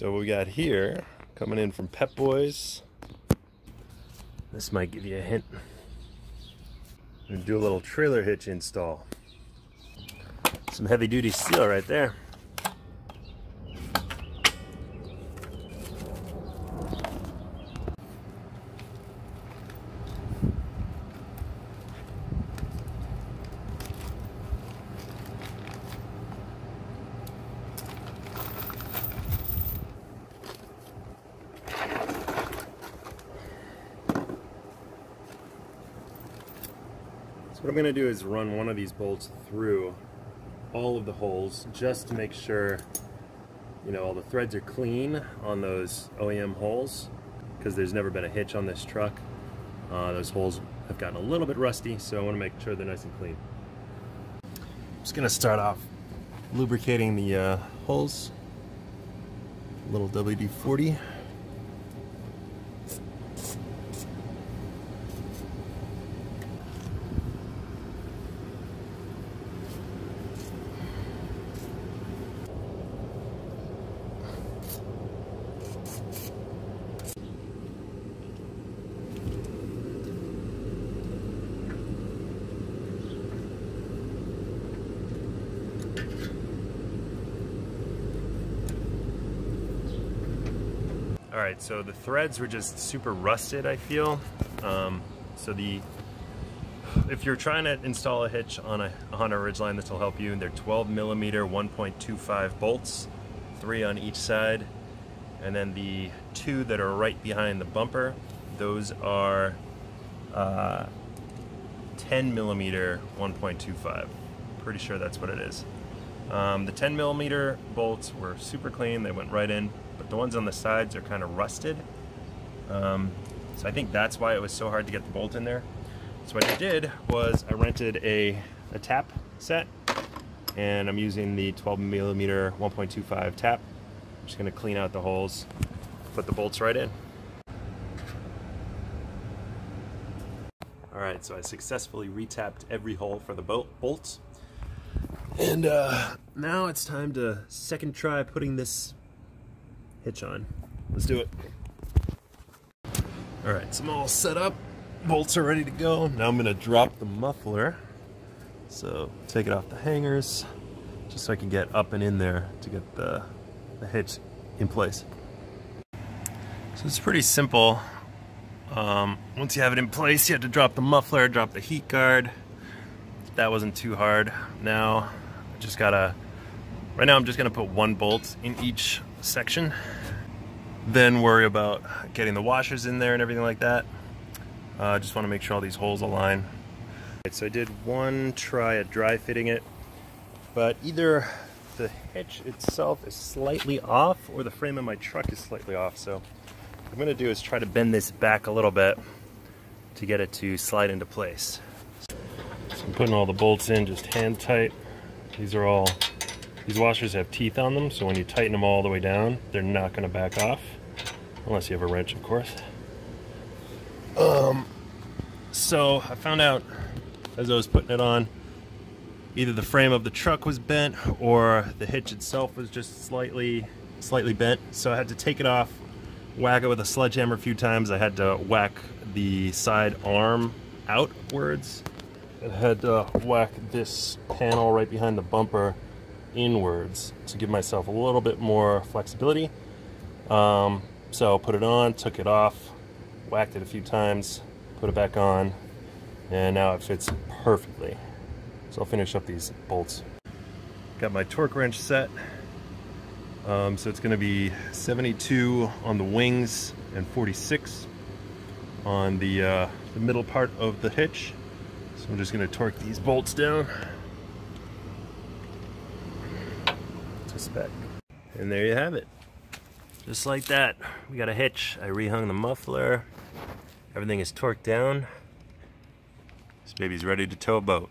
So we got here, coming in from Pep Boys. This might give you a hint. Do a little trailer hitch install. Some heavy duty steel right there. So what I'm gonna do is run one of these bolts through all of the holes just to make sure you know all the threads are clean on those OEM holes because there's never been a hitch on this truck. Uh, those holes have gotten a little bit rusty so I want to make sure they're nice and clean. I'm just gonna start off lubricating the uh, holes. A little WD-40. All right, so the threads were just super rusted, I feel. Um, so the, if you're trying to install a hitch on a Honda Ridgeline, this will help you. They're 12 millimeter 1.25 bolts, three on each side. And then the two that are right behind the bumper, those are uh, 10 millimeter 1.25. Pretty sure that's what it is. Um, the 10 millimeter bolts were super clean, they went right in, but the ones on the sides are kind of rusted. Um, so I think that's why it was so hard to get the bolt in there. So what I did was I rented a, a tap set and I'm using the 12 millimeter 1.25 tap. I'm just gonna clean out the holes, put the bolts right in. All right, so I successfully retapped every hole for the bolt bolts. And uh, now it's time to second try putting this hitch on. Let's do it. All right, so I'm all set up. Bolts are ready to go. Now I'm gonna drop the muffler. So take it off the hangers, just so I can get up and in there to get the, the hitch in place. So it's pretty simple. Um, once you have it in place, you have to drop the muffler, drop the heat guard. That wasn't too hard. Now, I just gotta, right now I'm just gonna put one bolt in each section. Then worry about getting the washers in there and everything like that. I uh, just wanna make sure all these holes align. Right, so I did one try at dry fitting it, but either the hitch itself is slightly off or the frame of my truck is slightly off. So what I'm gonna do is try to bend this back a little bit to get it to slide into place. So I'm putting all the bolts in just hand tight. These are all, these washers have teeth on them, so when you tighten them all the way down, they're not gonna back off. Unless you have a wrench, of course. Um, so I found out as I was putting it on, either the frame of the truck was bent or the hitch itself was just slightly, slightly bent. So I had to take it off, whack it with a sledgehammer a few times. I had to whack the side arm outwards. I had to whack this panel right behind the bumper inwards to give myself a little bit more flexibility. Um, so I put it on, took it off, whacked it a few times, put it back on, and now it fits perfectly. So I'll finish up these bolts. Got my torque wrench set. Um, so it's gonna be 72 on the wings and 46 on the, uh, the middle part of the hitch. So I'm just gonna torque these bolts down to spec. And there you have it. Just like that, we got a hitch. I rehung the muffler. Everything is torqued down. This baby's ready to tow a boat.